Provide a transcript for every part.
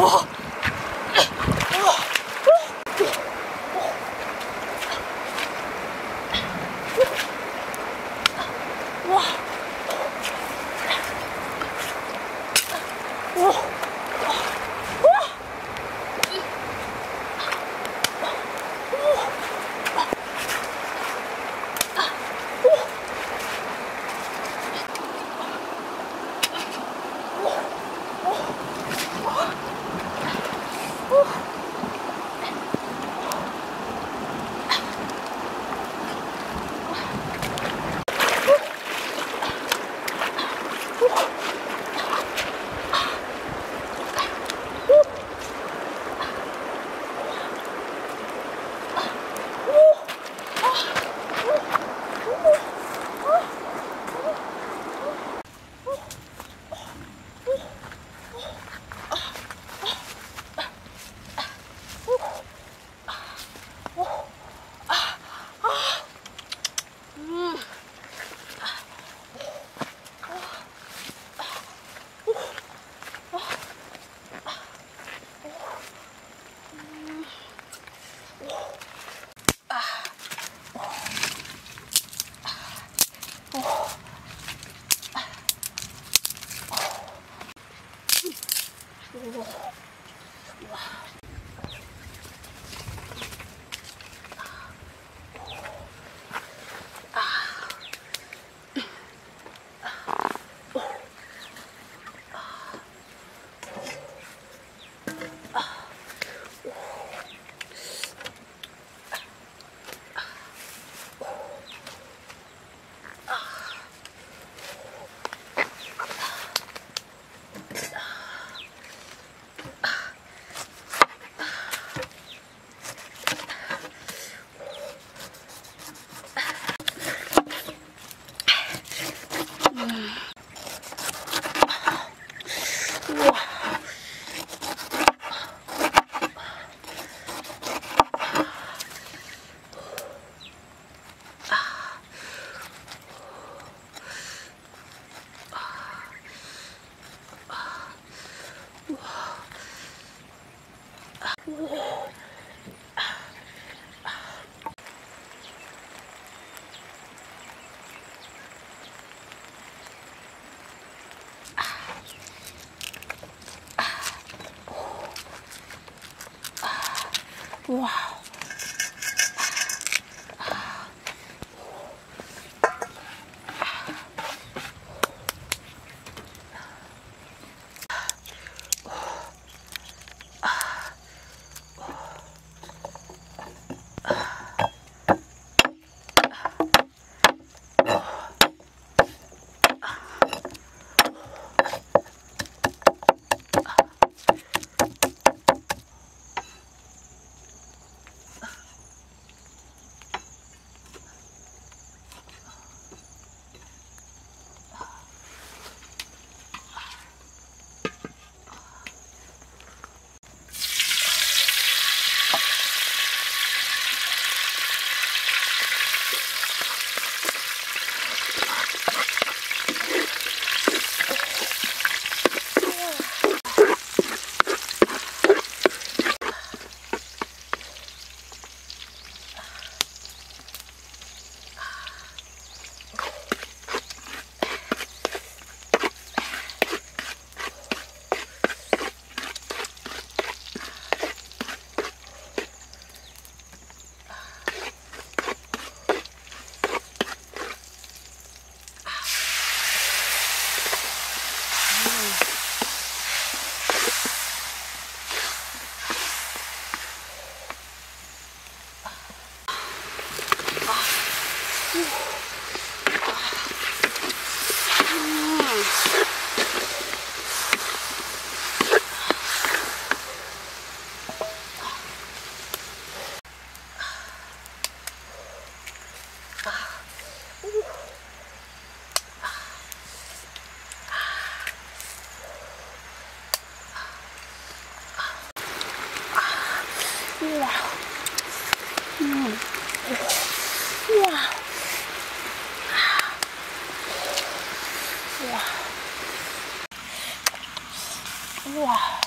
哇 와. 우와. 음. 우와. 우와.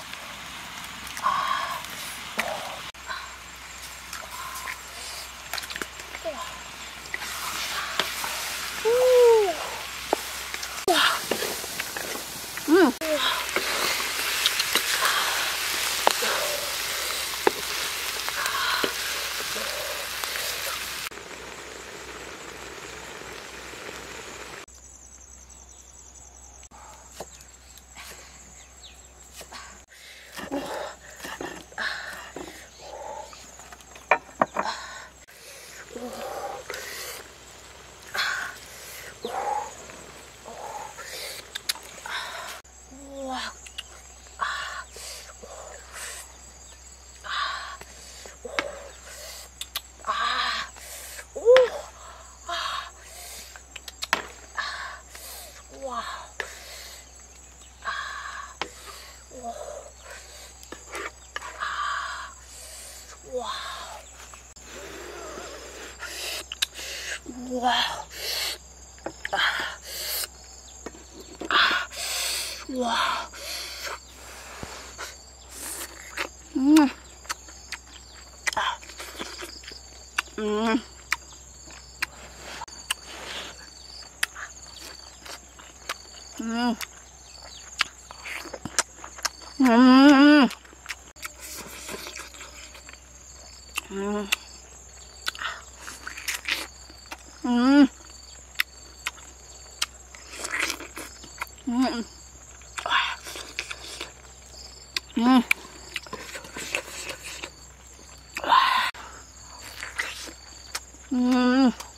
우와. 와. 음. 음. 음. 음. 음. 嗯。